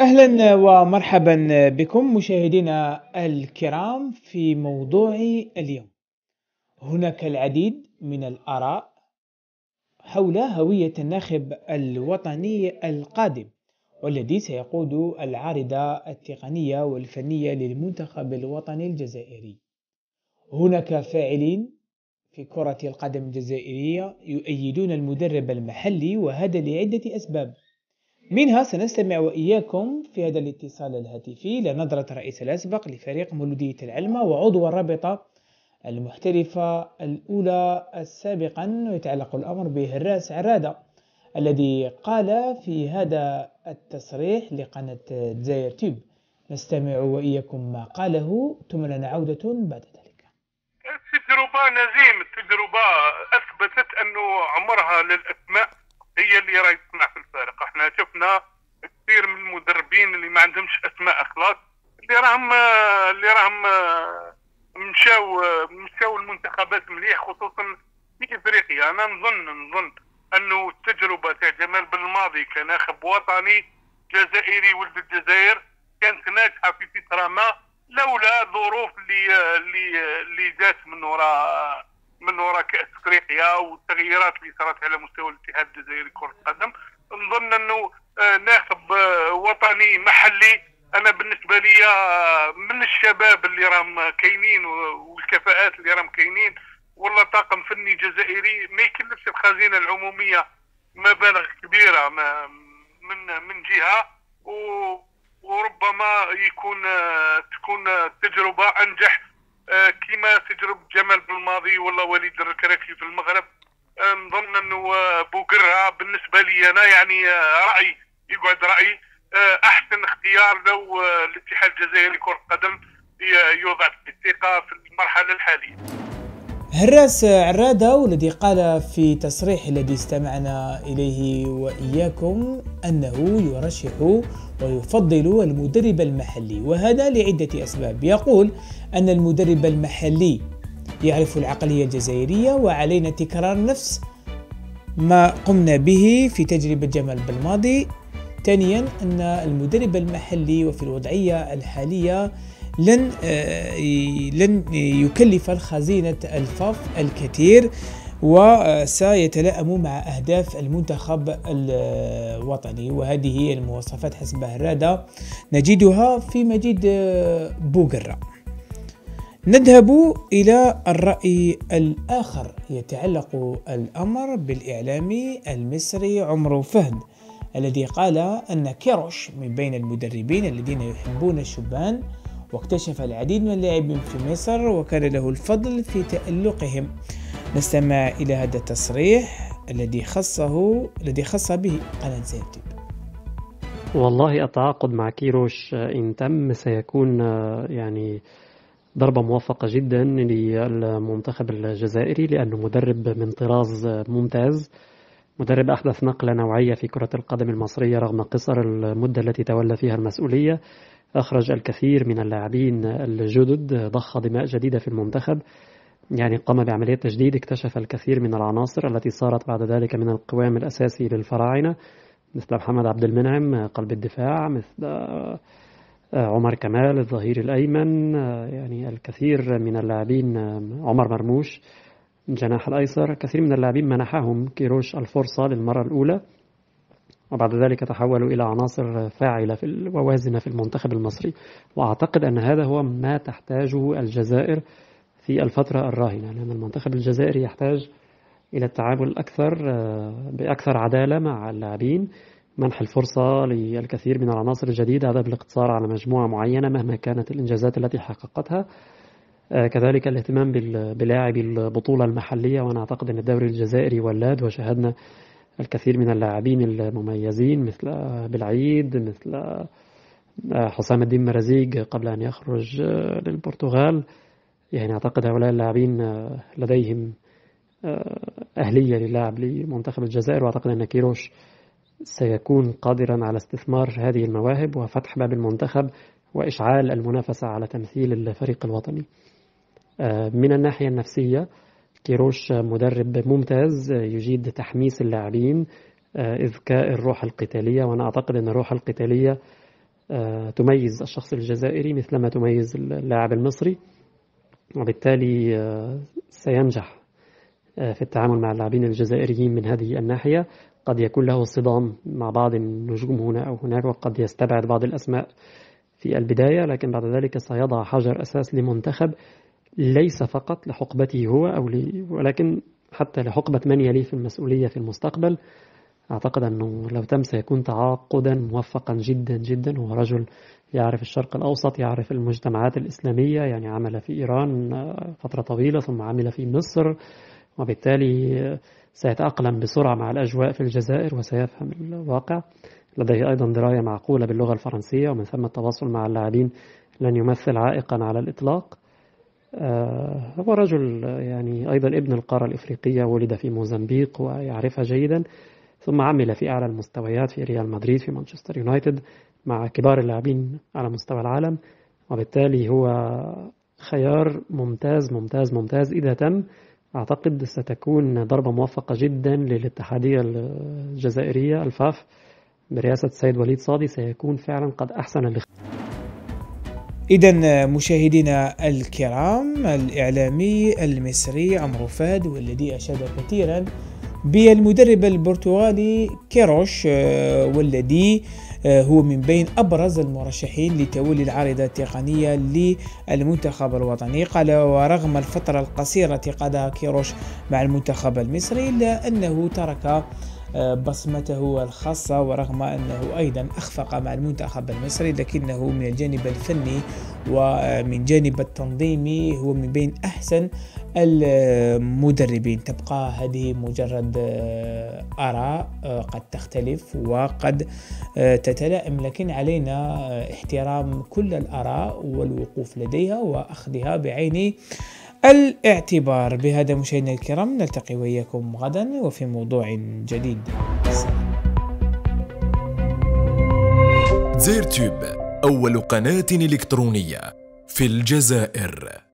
أهلا ومرحبا بكم مشاهدينا الكرام في موضوع اليوم. هناك العديد من الآراء حول هوية الناخب الوطني القادم والذي سيقود العارضة التقنية والفنية للمنتخب الوطني الجزائري. هناك فاعلين في كرة القدم الجزائرية يؤيدون المدرب المحلي وهذا لعدة أسباب. منها سنستمع وإياكم في هذا الاتصال الهاتفي لنظرة رئيس الأسبق لفريق مولودية العلمة وعضو الرابطة المحترفة الأولى سابقا ويتعلق الأمر بهراس عرادة الذي قال في هذا التصريح لقناة دزاير تيوب نستمع وإياكم ما قاله ثم لنا عودة بعد ذلك. التجربة نزيم التجربة أثبتت أنه عمرها للأسماء هي اللي راهي إحنا شفنا كثير من المدربين اللي ما عندهمش أسماء أخلاق اللي راهم اللي راهم مشاو مشاو المنتخبات مليح خصوصا في إفريقيا. أنا نظن نظن أنه التجربة تاع جمال بالماضي كناخب وطني جزائري ولد الجزائر كانت ناجحة في فترة ما لولا الظروف اللي اللي اللي جات من وراء من وراء كأس إفريقيا والتغييرات اللي صارت على مستوى الاتحاد الجزائري كره القدم. نظن أنه آه، ناخب آه، وطني محلي. أنا بالنسبة لي آه، من الشباب اللي راهم كاينين والكفاءات اللي راهم كاينين والله طاقم فني جزائري ما يكلفش الخزينة العمومية مبالغ كبيرة من من جهة. وربما يكون تكون تجربة أنجح كما تجرب جمال بالماضي ولا وليد الركراكي في المغرب. نظن أنه آه، بوقرها بالنسبة لي أنا يعني رأي يقعد رأي أحسن اختيار لو الاتحاد الجزائري كره القدم يوضع الثقة في المرحلة الحالية. هراس عرادة والذي قال في تصريح الذي استمعنا إليه وإياكم أنه يرشح ويفضل المدرب المحلي وهذا لعدة أسباب. يقول أن المدرب المحلي يعرف العقلية الجزائرية وعلينا تكرار نفس ما قمنا به في تجربة جمال بالماضي. ثانيا أن المدرب المحلي وفي الوضعية الحالية لن آه، لن يكلف الخزينة الفاف الكثير وسيتلائم مع أهداف المنتخب الوطني وهذه هي المواصفات حسب هرادة نجدها في مجيد بوغرة. نذهب إلى الرأي الآخر يتعلق الأمر بالإعلامي المصري عمرو فهد الذي قال أن كيروش من بين المدربين الذين يحبون الشبان واكتشف العديد من اللاعبين في مصر وكان له الفضل في تألقهم. نستمع إلى هذا التصريح الذي خصه الذي خص به قناة زيتون والله التعاقد مع كيروش إن تم سيكون يعني ضربة موفقة جدا للمنتخب الجزائري لأنه مدرب من طراز ممتاز. مدرب أحدث نقلة نوعية في كرة القدم المصرية رغم قصر المدة التي تولى فيها المسؤولية. أخرج الكثير من اللاعبين الجدد ضخ دماء جديدة في المنتخب. يعني قام بعملية تجديد اكتشف الكثير من العناصر التي صارت بعد ذلك من القوام الأساسي للفراعنة مثل محمد عبد المنعم قلب الدفاع مثل عمر كمال الظهير الأيمن آه، يعني الكثير من اللاعبين آه، عمر مرموش الجناح الأيسر كثير من اللاعبين منحهم كيروش الفرصة للمرة الأولى وبعد ذلك تحولوا إلى عناصر فاعلة ووازنة في المنتخب المصري. وأعتقد أن هذا هو ما تحتاجه الجزائر في الفترة الراهنة لأن المنتخب الجزائري يحتاج إلى التعامل أكثر آه، بأكثر عدالة مع اللاعبين. منح الفرصة للكثير من العناصر الجديدة هذا بالاقتصار على مجموعة معينة مهما كانت الإنجازات التي حققتها. آه، كذلك الاهتمام بلاعبي البطولة المحلية وأنا أعتقد أن الدوري الجزائري ولاد وشاهدنا الكثير من اللاعبين المميزين مثل بالعيد مثل آه، حسام الدين مرزيق قبل أن يخرج للبرتغال. يعني أعتقد هؤلاء اللاعبين آه، لديهم آه، أهلية للعب لمنتخب الجزائر وأعتقد أن كيروش سيكون قادرا على استثمار هذه المواهب وفتح باب المنتخب وإشعال المنافسة على تمثيل الفريق الوطني. آه، من الناحية النفسية كيروش مدرب ممتاز يجيد تحميس اللاعبين إذكاء الروح القتالية وأنا أعتقد أن الروح القتالية تميز الشخص الجزائري مثلما تميز اللاعب المصري وبالتالي سينجح في التعامل مع اللاعبين الجزائريين من هذه الناحية. قد يكون له صدام مع بعض النجوم هنا أو هناك وقد يستبعد بعض الأسماء في البداية لكن بعد ذلك سيضع حجر أساس لمنتخب ليس فقط لحقبته هو أو لي ولكن حتى لحقبة من يليه في المسؤولية في المستقبل. أعتقد أنه لو تم سيكون تعاقدا موفقا جدا جدا هو رجل يعرف الشرق الأوسط يعرف المجتمعات الإسلامية يعني عمل في إيران فترة طويلة ثم عمل في مصر. وبالتالي سيتأقلم بسرعة مع الأجواء في الجزائر وسيفهم الواقع. لديه أيضا دراية معقولة باللغة الفرنسية ومن ثم التواصل مع اللاعبين لن يمثل عائقا على الإطلاق. آه، هو رجل يعني أيضا ابن القارة الإفريقية ولد في موزمبيق ويعرفها جيدا ثم عمل في أعلى المستويات في ريال مدريد في مانشستر يونايتد مع كبار اللاعبين على مستوى العالم. وبالتالي هو خيار ممتاز ممتاز ممتاز إذا تم أعتقد ستكون ضربة موفقة جدا للاتحادية الجزائرية الفاف. برئاسة السيد وليد صادي سيكون فعلا قد أحسن الاختيار إذا مشاهدينا الكرام الإعلامي المصري عمرو فهد والذي أشاد كثيرا بالمدرب البرتغالي كيروش آه، والذي آه، هو من بين أبرز المرشحين لتولي العارضة التقنية للمنتخب الوطني. قال ورغم الفترة القصيرة قضاها كيروش مع المنتخب المصري إلا أنه ترك بصمته الخاصة ورغم أنه أيضا أخفق مع المنتخب المصري لكنه من الجانب الفني ومن جانب التنظيمي هو من بين أحسن المدربين. تبقى هذه مجرد آراء قد تختلف وقد تتلائم لكن علينا احترام كل الآراء والوقوف لديها وأخذها بعين الاعتبار. بهذا مشاهدينا الكرام نلتقي وإياكم غدا وفي موضوع جديد. زير تيوب أول قناة إلكترونية في الجزائر.